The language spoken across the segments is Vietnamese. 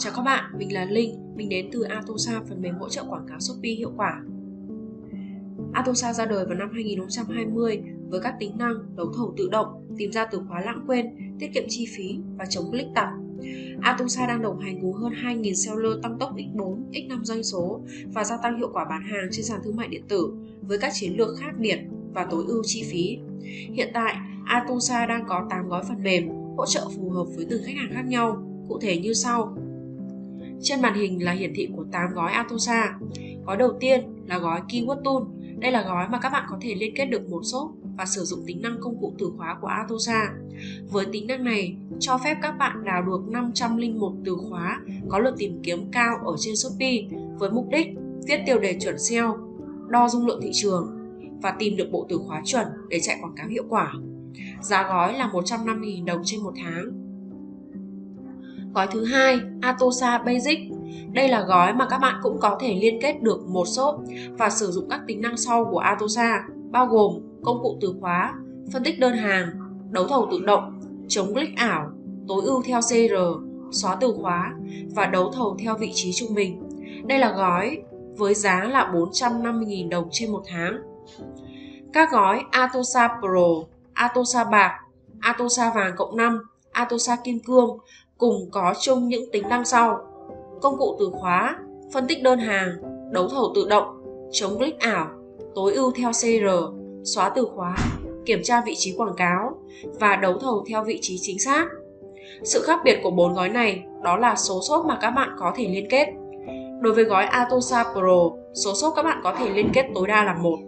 Chào các bạn, mình là Linh, mình đến từ Atosa, phần mềm hỗ trợ quảng cáo Shopee hiệu quả. Atosa ra đời vào năm 2020 với các tính năng đấu thầu tự động, tìm ra từ khóa lãng quên, tiết kiệm chi phí và chống click tặc. Atosa đang đồng hành cùng hơn 2.000 seller tăng tốc X4, X5 doanh số và gia tăng hiệu quả bán hàng trên sàn thương mại điện tử với các chiến lược khác biệt và tối ưu chi phí. Hiện tại, Atosa đang có 8 gói phần mềm hỗ trợ phù hợp với từng khách hàng khác nhau, cụ thể như sau. Trên màn hình là hiển thị của 8 gói Atosa. Gói đầu tiên là gói Keyword Tool. Đây là gói mà các bạn có thể liên kết được một shop và sử dụng tính năng công cụ từ khóa của Atosa. Với tính năng này, cho phép các bạn đào được 501 từ khóa có lượt tìm kiếm cao ở trên Shopee với mục đích viết tiêu đề chuẩn SEO, đo dung lượng thị trường và tìm được bộ từ khóa chuẩn để chạy quảng cáo hiệu quả. Giá gói là 150.000 đồng trên một tháng. Gói thứ hai, Atosa Basic. Đây là gói mà các bạn cũng có thể liên kết được một shop và sử dụng các tính năng sau của Atosa, bao gồm công cụ từ khóa, phân tích đơn hàng, đấu thầu tự động, chống click ảo, tối ưu theo CR, xóa từ khóa và đấu thầu theo vị trí trung bình. Đây là gói với giá là 450.000 đồng trên một tháng. Các gói Atosa Pro, Atosa Bạc, Atosa Vàng cộng 5, Atosa Kim Cương cùng có chung những tính năng sau. Công cụ từ khóa, phân tích đơn hàng, đấu thầu tự động, chống click ảo, tối ưu theo CR, xóa từ khóa, kiểm tra vị trí quảng cáo và đấu thầu theo vị trí chính xác. Sự khác biệt của bốn gói này đó là số shop mà các bạn có thể liên kết. Đối với gói Atosa Pro, số shop các bạn có thể liên kết tối đa là một.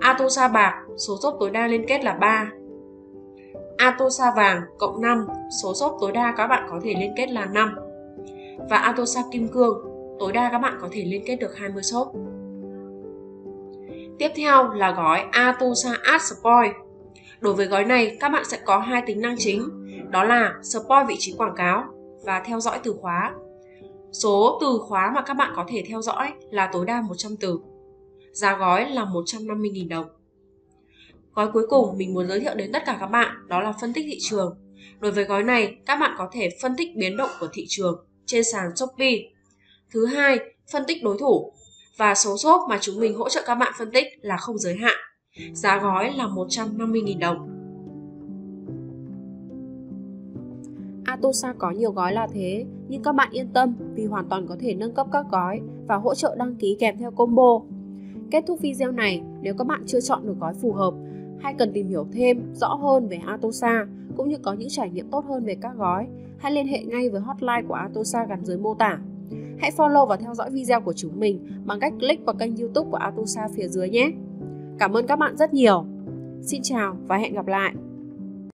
Atosa bạc, số shop tối đa liên kết là 3. Atosa vàng cộng 5, số shop tối đa các bạn có thể liên kết là 5. Và Atosa kim cương, tối đa các bạn có thể liên kết được 20 shop. Tiếp theo là gói Atosa Ad Spoil. Đối với gói này, các bạn sẽ có hai tính năng chính, đó là spoil vị trí quảng cáo và theo dõi từ khóa. Số từ khóa mà các bạn có thể theo dõi là tối đa 100 từ. Giá gói là 150.000 đồng. Gói cuối cùng mình muốn giới thiệu đến tất cả các bạn đó là phân tích thị trường. Đối với gói này, các bạn có thể phân tích biến động của thị trường trên sàn Shopee. Thứ hai, phân tích đối thủ và số shop mà chúng mình hỗ trợ các bạn phân tích là không giới hạn. Giá gói là 150.000 đồng. Atosa có nhiều gói là thế, nhưng các bạn yên tâm vì hoàn toàn có thể nâng cấp các gói và hỗ trợ đăng ký kèm theo combo. Kết thúc video này, nếu các bạn chưa chọn được gói phù hợp hay cần tìm hiểu thêm rõ hơn về Atosa cũng như có những trải nghiệm tốt hơn về các gói, hãy liên hệ ngay với hotline của Atosa gắn dưới mô tả. Hãy follow và theo dõi video của chúng mình bằng cách click vào kênh youtube của Atosa phía dưới nhé. Cảm ơn các bạn rất nhiều. Xin chào và hẹn gặp lại.